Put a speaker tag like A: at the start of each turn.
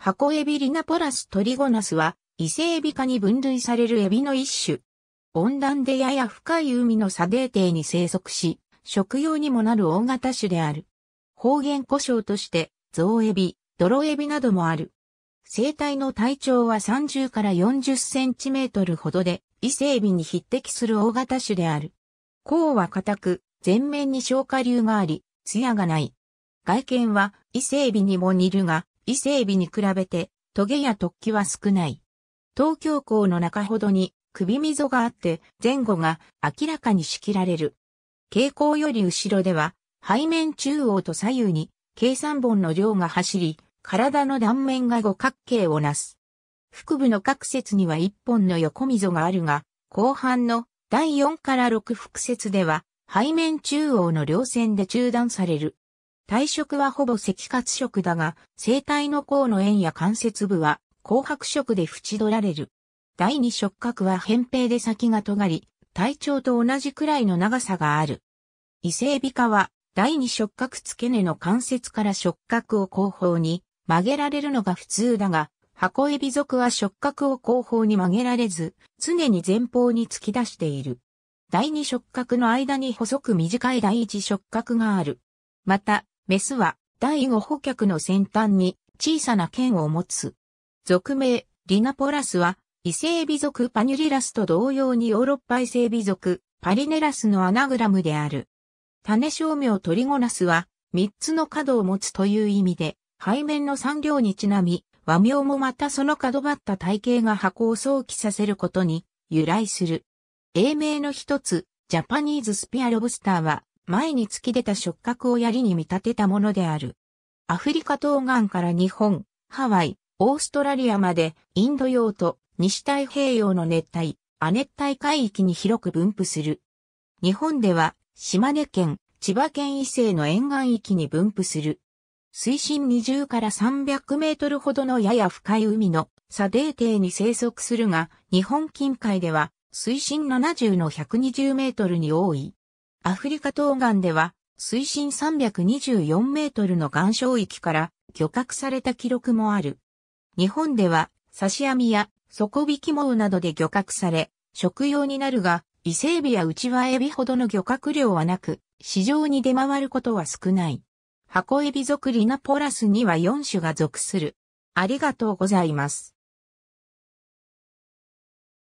A: 箱エビリナポラストリゴナスは、伊勢エビ科に分類されるエビの一種。温暖でやや深い海の砂泥底に生息し、食用にもなる大型種である。方言故障として、ゾウエビ、泥エビなどもある。生体の体長は30から40センチメートルほどで、伊勢エビに匹敵する大型種である。甲は硬く、全面に消化流があり、艶がない。外見は伊勢エビにも似るが、伊勢エビに比べて、トゲや突起は少ない。東京港の中ほどに首溝があって前後が明らかに仕切られる。傾向より後ろでは背面中央と左右に計3本の量が走り、体の断面が五角形をなす。腹部の各節には1本の横溝があるが、後半の第4から6腹節では背面中央の両線で中断される。体色はほぼ赤褐色だが、生体の甲の円や関節部は紅白色で縁取られる。第二触覚は扁平で先が尖り、体長と同じくらいの長さがある。異性美化は第二触覚付け根の関節から触覚を後方に曲げられるのが普通だが、箱エビ属は触覚を後方に曲げられず、常に前方に突き出している。第二触覚の間に細く短い第一触覚がある。また、メスは第五補脚の先端に小さな剣を持つ。俗名、リナポラスは、異性美族パニュリラスと同様にヨーロッパ異性美族パリネラスのアナグラムである。種商名トリゴナスは、三つの角を持つという意味で、背面の産業にちなみ、和名もまたその角張った体型が箱を想起させることに由来する。英名の一つ、ジャパニーズスピアロブスターは、前に突き出た触覚を槍に見立てたものである。アフリカ東岸から日本、ハワイ、オーストラリアまでインド洋と西太平洋の熱帯、亜熱帯海域に広く分布する。日本では島根県、千葉県以西の沿岸域に分布する。水深20から300メートルほどのやや深い海の砂泥底に生息するが、日本近海では水深70の120メートルに多い。アフリカ東岸では水深324メートルの岩礁域から漁獲された記録もある。日本では刺し網や底引き網などで漁獲され、食用になるが、伊勢海老や内輪エビほどの漁獲量はなく、市場に出回ることは少ない。箱エビ属リナポラスには4種が属する。ありがとうございます。